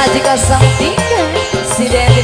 Cena de cação fica Se der de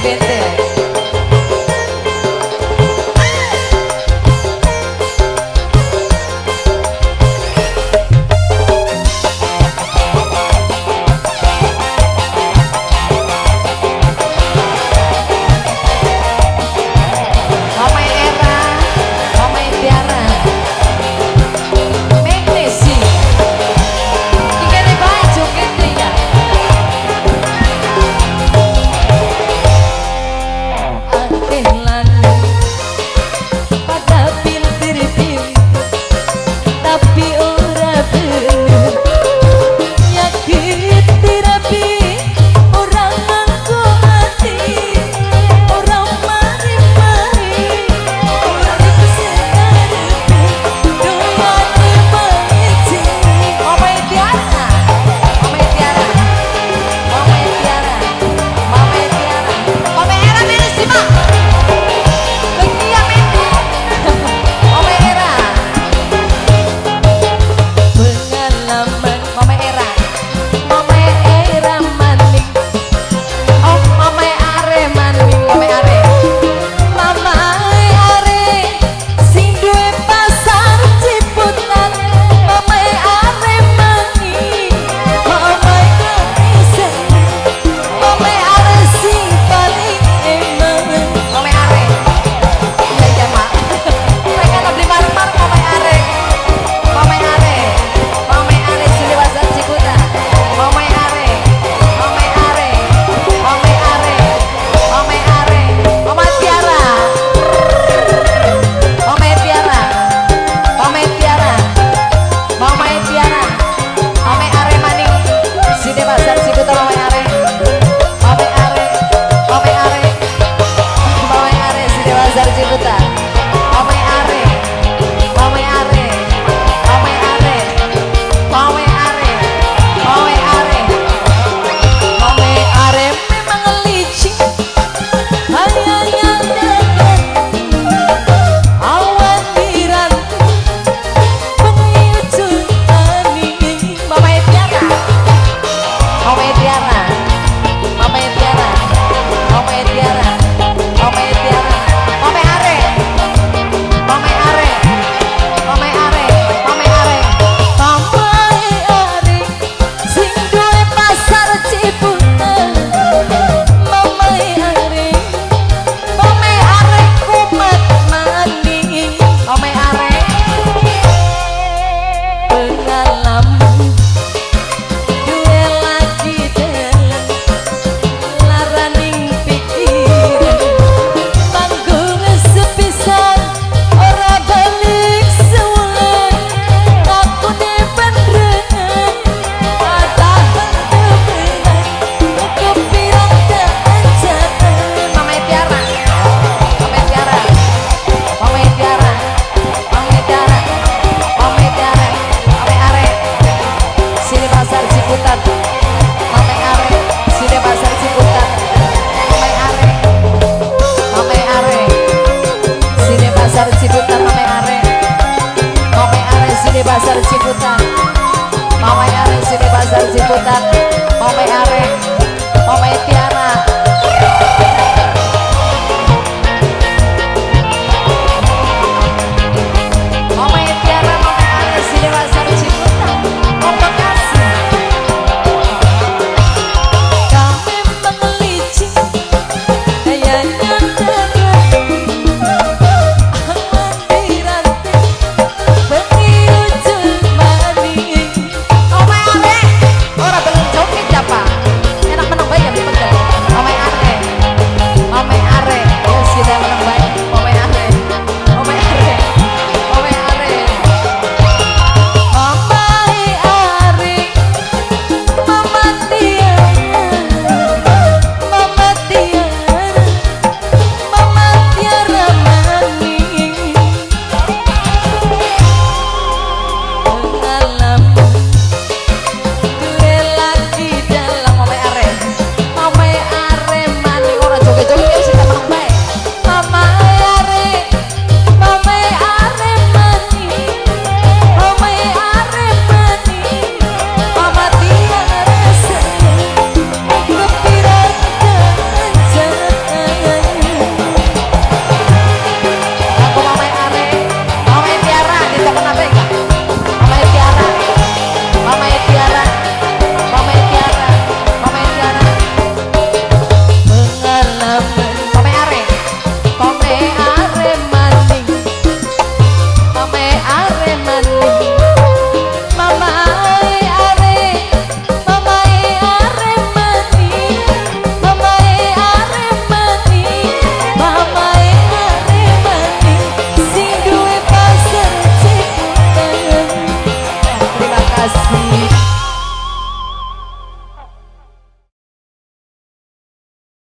gotta see